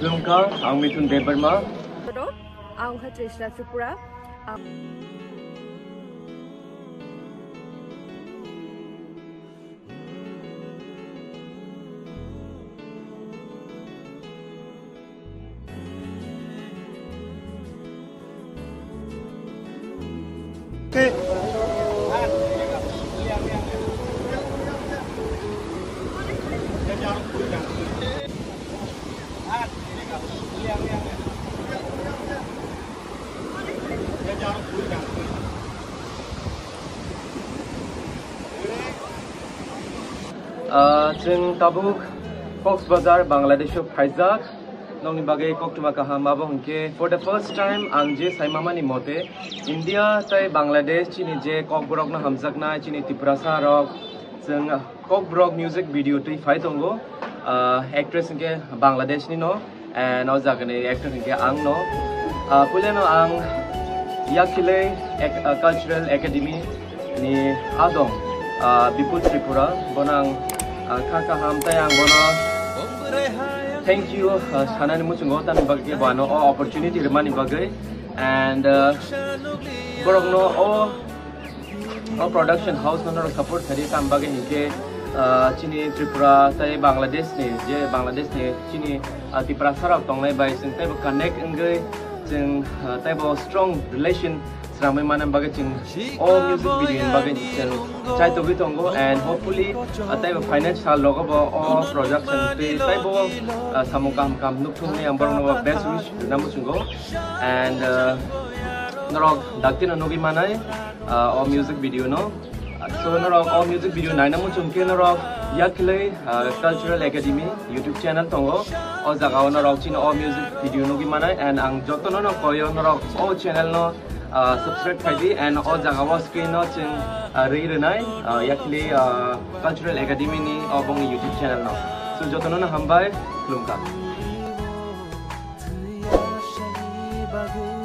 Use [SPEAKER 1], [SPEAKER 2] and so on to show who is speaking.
[SPEAKER 1] Klungkar, ang Mithun.
[SPEAKER 2] Hello, ang Hatrishna Tripura. Um,
[SPEAKER 1] जों bagai kok tuma kaha mabo hungke for the first time ang je sai mama ni mote India tai Bangladesh chini je kok brok na hamzak na chini Tripura sa rok जों music video tui fai tongo uh, actress hungke Bangladesh ni and nó giờ cái này actor cái ăn nó phụ lên nó yakile cultural academy ni adong bipul tripura bonang kaka ham tayang bona thank you sanani musungo mucho gota bagge bano o opportunity remani bagge and borok no o production house nanor support kari tam bagge ni chini tripura tai bangladesh ni je bangladesh ni chini uh, tripura sarap tonglai bai sing tai connect ngai jeng tai bo strong relation ramai mana bagai cing all music video bagai cing chai to bitongo and hopefully tai bo finance hal logo bo all production pe tai bo samung kam nuk thung ne ambar no best wish namu chungo and norok daktin no gi manai all music video no Sonorok All Music Video 9 namun cungkil norok Yakilai Cultural Academy YouTube channel tonggo O zakao norok chino All Music Video no gimana And ang joto no no koyo norok All channel no subscribe kaji And o zakao screen no ching Rire nai Yakilai Cultural Academy ni obong YouTube channel no So joto no na hambay Klumka Terima kasih